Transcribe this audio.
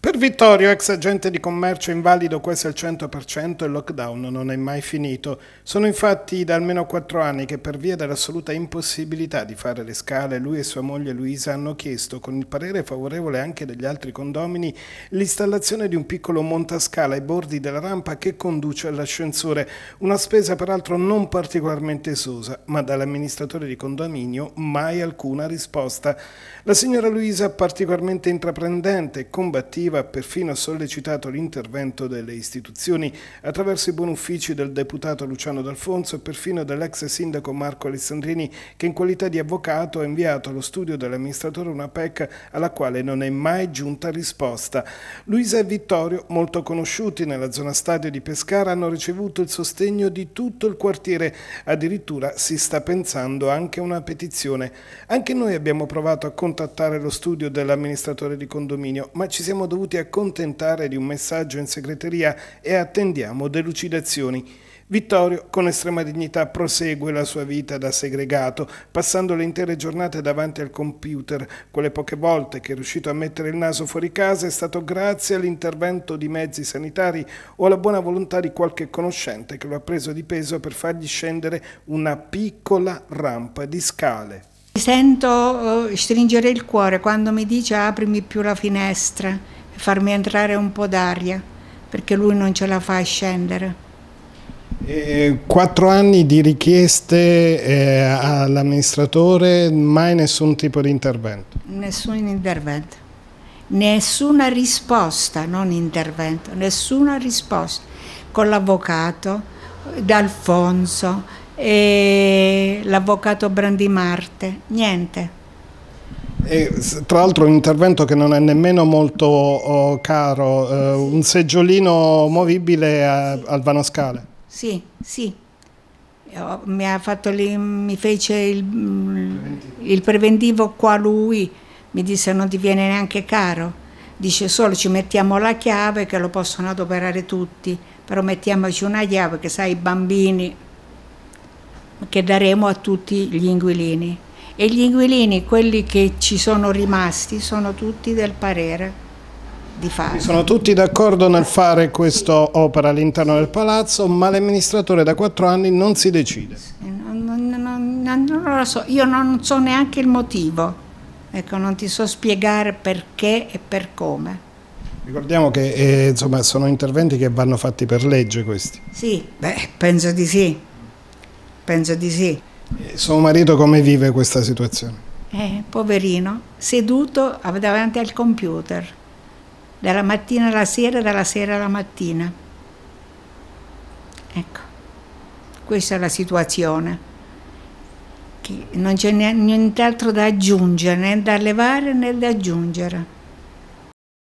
Per Vittorio, ex agente di commercio invalido quasi al 100%, il lockdown non è mai finito. Sono infatti da almeno quattro anni che per via dell'assoluta impossibilità di fare le scale, lui e sua moglie Luisa hanno chiesto, con il parere favorevole anche degli altri condomini, l'installazione di un piccolo montascala ai bordi della rampa che conduce all'ascensore. Una spesa peraltro non particolarmente esosa, ma dall'amministratore di condominio mai alcuna risposta. La signora Luisa, particolarmente intraprendente e combattiva, ha perfino sollecitato l'intervento delle istituzioni attraverso i buoni uffici del deputato Luciano D'Alfonso e perfino dell'ex sindaco Marco Alessandrini che in qualità di avvocato ha inviato allo studio dell'amministratore una PEC alla quale non è mai giunta risposta. Luisa e Vittorio, molto conosciuti nella zona stadio di Pescara, hanno ricevuto il sostegno di tutto il quartiere, addirittura si sta pensando anche a una petizione. Anche noi abbiamo provato a contattare lo studio dell'amministratore di condominio, ma ci siamo dovuti dovuti accontentare di un messaggio in segreteria e attendiamo delucidazioni. Vittorio, con estrema dignità, prosegue la sua vita da segregato, passando le intere giornate davanti al computer. Quelle poche volte che è riuscito a mettere il naso fuori casa è stato grazie all'intervento di mezzi sanitari o alla buona volontà di qualche conoscente che lo ha preso di peso per fargli scendere una piccola rampa di scale. Sento eh, stringere il cuore quando mi dice aprimi più la finestra farmi entrare un po' d'aria, perché lui non ce la fa a scendere. E quattro anni di richieste eh, all'amministratore, mai nessun tipo di intervento? Nessun intervento, nessuna risposta, non intervento, nessuna risposta. Con l'avvocato D'Alfonso e l'avvocato Brandimarte, niente. E, tra l'altro un intervento che non è nemmeno molto oh, caro, eh, un seggiolino movibile a, al Vanoscale. Sì, sì. Mi, lì, mi fece il, il, preventivo qua lui, mi disse non ti viene neanche caro, dice solo ci mettiamo la chiave che lo possono adoperare tutti, però mettiamoci una chiave che sai i bambini che daremo a tutti gli inquilini e gli inquilini, quelli che ci sono rimasti, sono tutti del parere di fare. Sono tutti d'accordo nel fare questa sì. opera all'interno del palazzo, ma l'amministratore da quattro anni non si decide. Non, non, non, non, lo so, io non so neanche il motivo, ecco, non ti so spiegare perché e per come. Ricordiamo che eh, insomma, sono interventi che vanno fatti per legge questi. Sì, beh, penso di sì, penso di sì. Suo marito come vive questa situazione? Eh, poverino, seduto davanti al computer, dalla mattina alla sera, dalla sera alla mattina. Ecco, questa è la situazione. Che non c'è nient'altro da aggiungere, né da levare né da aggiungere.